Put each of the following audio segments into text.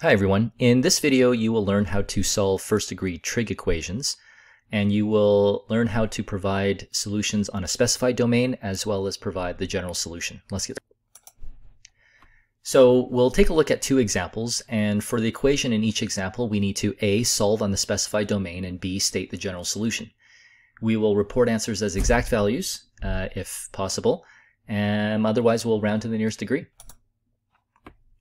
Hi everyone. In this video you will learn how to solve first degree trig equations and you will learn how to provide solutions on a specified domain as well as provide the general solution. Let's get so we'll take a look at two examples and for the equation in each example we need to A solve on the specified domain and B state the general solution. We will report answers as exact values uh, if possible and otherwise we'll round to the nearest degree.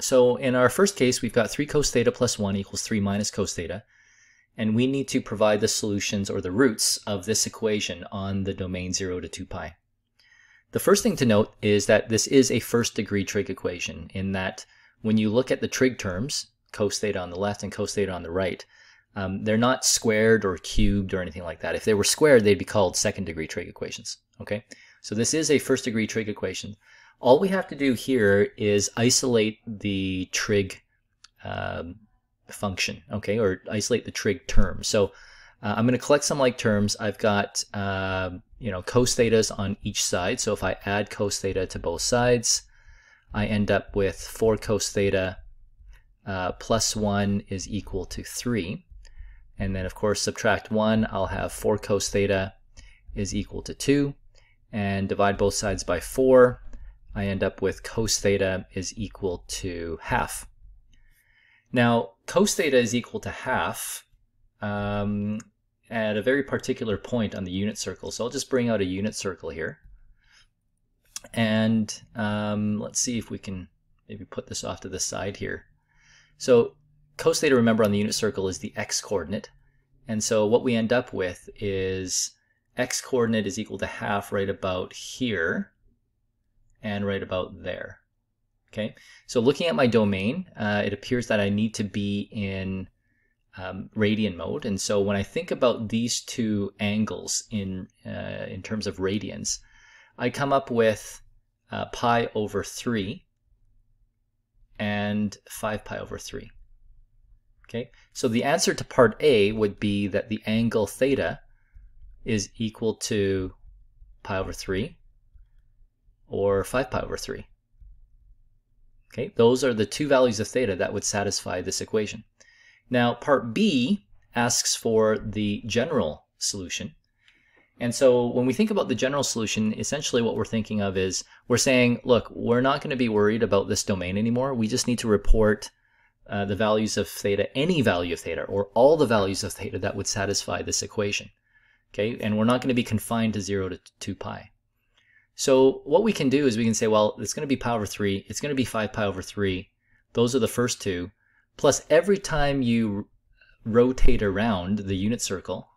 So in our first case, we've got 3 cos theta plus 1 equals 3 minus cos theta. And we need to provide the solutions or the roots of this equation on the domain 0 to 2 pi. The first thing to note is that this is a first degree trig equation in that when you look at the trig terms, cos theta on the left and cos theta on the right, um, they're not squared or cubed or anything like that. If they were squared, they'd be called second degree trig equations. Okay, so this is a first degree trig equation. All we have to do here is isolate the trig um, function, okay, or isolate the trig term. So uh, I'm going to collect some like terms. I've got, uh, you know, cos thetas on each side. So if I add cos theta to both sides, I end up with 4 cos theta uh, plus 1 is equal to 3. And then, of course, subtract 1, I'll have 4 cos theta is equal to 2. And divide both sides by 4, I end up with cos theta is equal to half. Now, cos theta is equal to half um, at a very particular point on the unit circle. So I'll just bring out a unit circle here. And um, let's see if we can maybe put this off to the side here. So cos theta, remember, on the unit circle is the x-coordinate. And so what we end up with is x-coordinate is equal to half right about here and right about there. Okay, so looking at my domain, uh, it appears that I need to be in um, radian mode. And so when I think about these two angles in, uh, in terms of radians, I come up with uh, pi over 3 and 5 pi over 3. Okay, so the answer to part A would be that the angle theta is equal to pi over 3 or 5 pi over 3. Okay, those are the two values of theta that would satisfy this equation. Now, part B asks for the general solution. And so when we think about the general solution, essentially what we're thinking of is we're saying, look, we're not going to be worried about this domain anymore. We just need to report uh, the values of theta, any value of theta, or all the values of theta that would satisfy this equation. Okay, and we're not going to be confined to 0 to 2 pi. So what we can do is we can say, well, it's going to be pi over 3. It's going to be 5 pi over 3. Those are the first two. Plus, every time you rotate around the unit circle,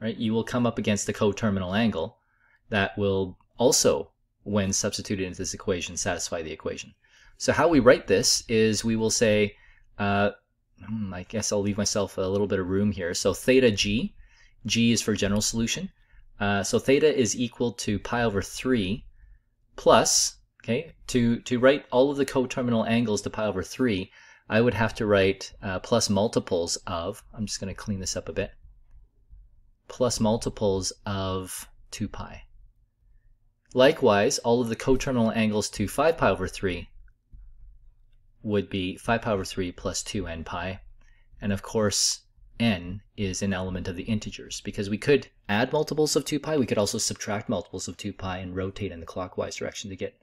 right, you will come up against the coterminal angle that will also, when substituted into this equation, satisfy the equation. So how we write this is we will say, uh, hmm, I guess I'll leave myself a little bit of room here. So theta g, g is for general solution. Uh, so theta is equal to pi over 3 plus, okay, to, to write all of the coterminal angles to pi over 3, I would have to write uh, plus multiples of, I'm just going to clean this up a bit, plus multiples of 2 pi. Likewise, all of the coterminal angles to 5 pi over 3 would be 5 pi over 3 plus 2n pi. And of course, n is an element of the integers because we could add multiples of 2 pi, we could also subtract multiples of 2 pi and rotate in the clockwise direction to get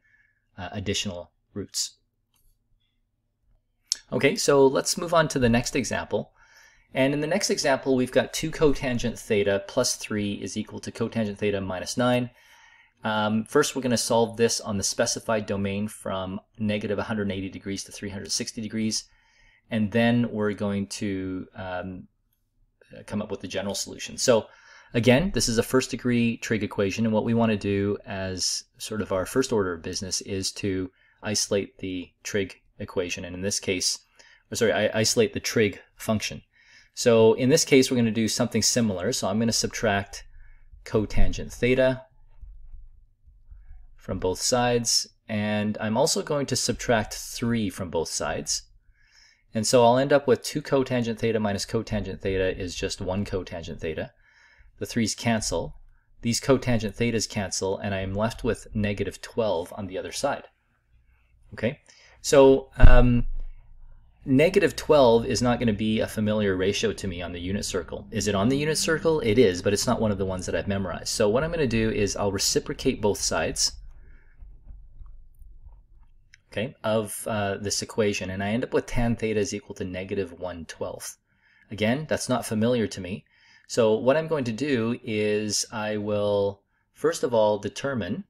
uh, additional roots. Okay, so let's move on to the next example. And in the next example, we've got 2 cotangent theta plus 3 is equal to cotangent theta minus 9. Um, first, we're going to solve this on the specified domain from negative 180 degrees to 360 degrees. And then we're going to um, Uh, come up with the general solution. So again, this is a first degree trig equation. And what we want to do as sort of our first order of business is to isolate the trig equation. And in this case, sorry, I isolate the trig function. So in this case, we're going to do something similar. So I'm going to subtract cotangent theta from both sides. And I'm also going to subtract 3 from both sides. And so I'll end up with 2 cotangent theta minus cotangent theta is just 1 cotangent theta. The 3's cancel. These cotangent thetas cancel, and I am left with negative 12 on the other side. Okay, so um, negative 12 is not going to be a familiar ratio to me on the unit circle. Is it on the unit circle? It is, but it's not one of the ones that I've memorized. So what I'm going to do is I'll reciprocate both sides okay, of uh, this equation, and I end up with tan theta is equal to negative 1 12th. Again, that's not familiar to me. So what I'm going to do is I will, first of all, determine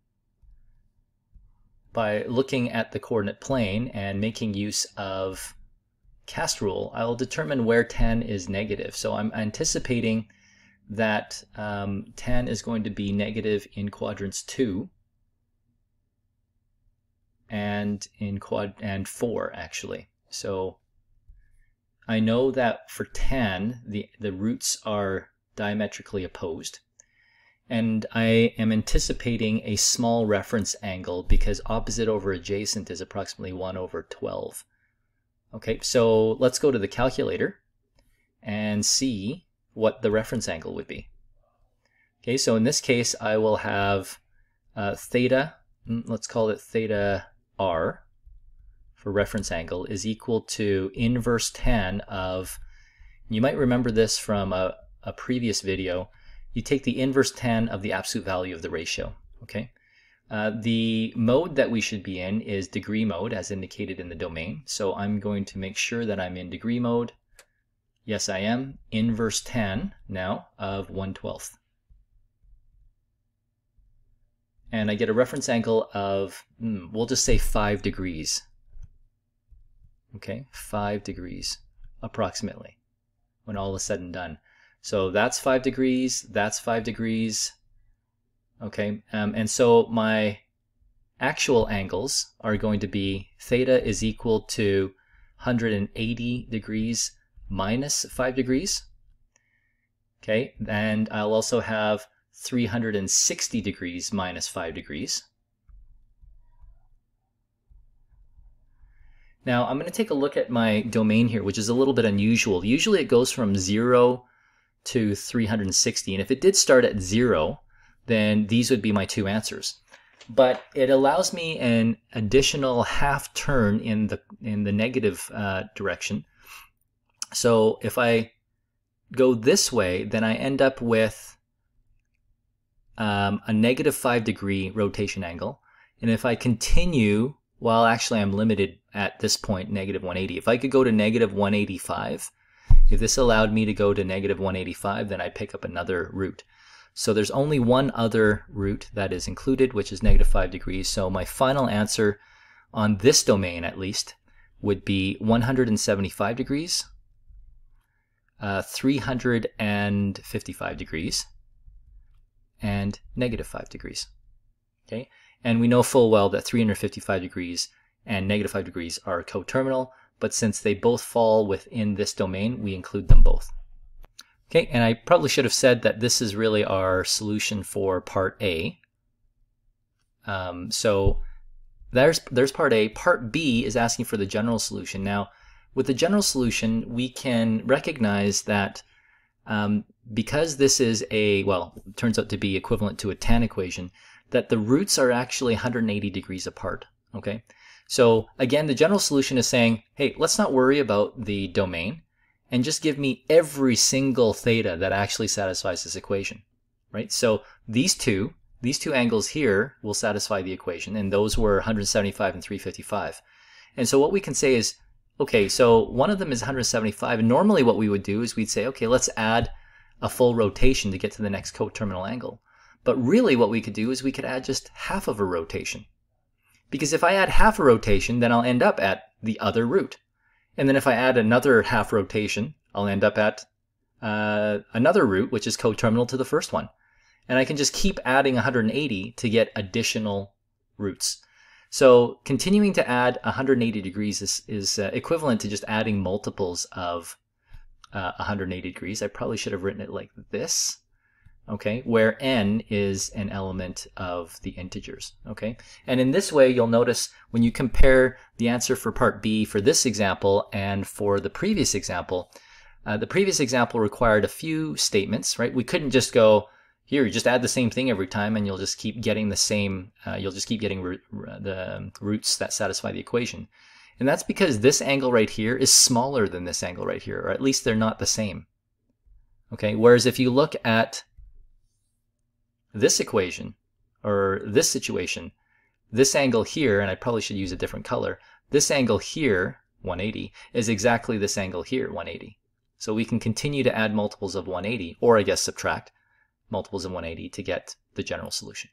by looking at the coordinate plane and making use of cast rule, I will determine where tan is negative. So I'm anticipating that um, tan is going to be negative in quadrants 2 and in quad and 4 actually. So I know that for tan the, the roots are diametrically opposed and I am anticipating a small reference angle because opposite over adjacent is approximately 1 over 12. Okay, so let's go to the calculator and see what the reference angle would be. Okay, so in this case, I will have uh, theta, mm, let's call it theta r for reference angle is equal to inverse tan of, you might remember this from a, a previous video, you take the inverse tan of the absolute value of the ratio, okay? Uh, the mode that we should be in is degree mode as indicated in the domain. So I'm going to make sure that I'm in degree mode. Yes, I am. Inverse tan now of 1 12th. And I get a reference angle of, hmm, we'll just say 5 degrees. Okay, 5 degrees approximately when all is said and done. So that's 5 degrees, that's 5 degrees, Okay, um, and so my actual angles are going to be theta is equal to 180 degrees minus 5 degrees. Okay, and I'll also have 360 degrees minus 5 degrees. Now I'm going to take a look at my domain here, which is a little bit unusual. Usually it goes from 0 to 360, and if it did start at 0, then these would be my two answers. But it allows me an additional half turn in the in the negative uh, direction. So if I go this way, then I end up with um, a negative five degree rotation angle. And if I continue, well, actually I'm limited at this point, negative 180. If I could go to negative 185, if this allowed me to go to negative 185, then I'd pick up another root. So there's only one other root that is included, which is negative 5 degrees. So my final answer on this domain, at least, would be 175 degrees, uh, 355 degrees, and negative 5 degrees. Okay, And we know full well that 355 degrees and negative 5 degrees are coterminal, but since they both fall within this domain, we include them both. Okay, and I probably should have said that this is really our solution for part A. Um, so there's, there's part A. Part B is asking for the general solution. Now, with the general solution, we can recognize that um, because this is a, well, turns out to be equivalent to a tan equation, that the roots are actually 180 degrees apart, okay? So again, the general solution is saying, hey, let's not worry about the domain and just give me every single theta that actually satisfies this equation, right? So these two, these two angles here will satisfy the equation, and those were 175 and 355. And so what we can say is, okay, so one of them is 175, and normally what we would do is we'd say, okay, let's add a full rotation to get to the next coterminal angle. But really what we could do is we could add just half of a rotation. Because if I add half a rotation, then I'll end up at the other root. And then if I add another half rotation, I'll end up at uh, another root, which is coterminal to the first one. And I can just keep adding 180 to get additional roots. So continuing to add 180 degrees is, is uh, equivalent to just adding multiples of uh, 180 degrees. I probably should have written it like this okay, where n is an element of the integers, okay? And in this way, you'll notice when you compare the answer for part B for this example and for the previous example, uh, the previous example required a few statements, right? We couldn't just go, here, you just add the same thing every time and you'll just keep getting the same, uh, you'll just keep getting the roots that satisfy the equation. And that's because this angle right here is smaller than this angle right here, or at least they're not the same. Okay, whereas if you look at this equation, or this situation, this angle here, and I probably should use a different color, this angle here, 180, is exactly this angle here, 180. So we can continue to add multiples of 180, or I guess subtract multiples of 180 to get the general solution.